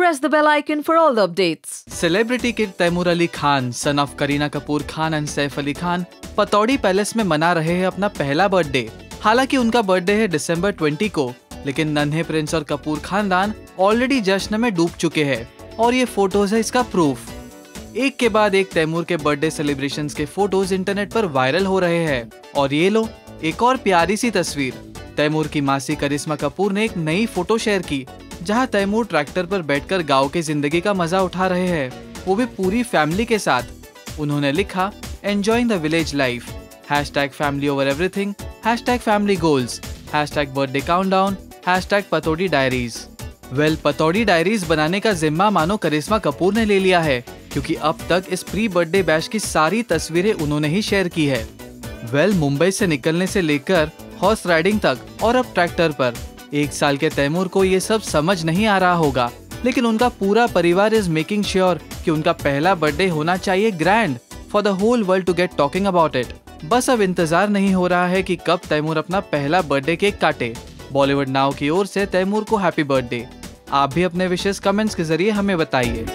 press the bell icon for all the updates. Celebrity kid Taimur Ali Khan son of Kareena Kapoor Khan and Saif Ali Khan Pataudi palace में मना रहे हैं अपना पहला birthday हालाँकि उनका birthday है दिसंबर 20 को, लेकिन नन्हे प्रिंस और कपूर खानदान ऑलरेडी जश्न में डूब चुके हैं, और ये फ़ोटोज़ है इसका प्रूफ एक के बाद एक तैमूर के बर्थडे सेलिब्रेशन के फ़ोटोज़ इंटरनेट पर वायरल हो रहे हैं. और ये लो, एक और प्यारी सी तस्वीर. तैमूर की मासी करिश्मा कपूर ने एक नई फ़ोटो शेयर की जहाँ तैमूर ट्रैक्टर पर बैठकर गाँव की ज़िंदगी का मज़ा उठा रहे हैं, वो भी पूरी फैमिली के साथ। उन्होंने लिखा enjoying the village life hash tag family over everything hash tag family goals hash tag birthday count down hash tag Pataudi diaries well Pataudi diaries बनाने का जिम्मा मानो करिश्मा कपूर ने ले लिया है, क्योंकि अब तक इस प्री बर्थडे बैश की सारी तस्वीरें उन्होंने ही शेयर की है। वेल मुंबई से निकलने से लेकर हॉर्स राइडिंग तक और अब ट्रैक्टर पर। एक साल के तैमूर को ये सब समझ नहीं आ रहा होगा। लेकिन उनका पूरा परिवार इज़ मेकिंग श्योर कि उनका पहला बर्थडे होना चाहिए grand for the whole world to get talking about it बस अब इंतज़ार नहीं हो रहा है कि कब तैमूर अपना पहला बर्थडे केक काटे। बॉलीवुड नाव की ओर से तैमूर को हैप्पी बर्थडे आप भी अपने विशेष कमेंट्स के ज़रिए हमें बताइए।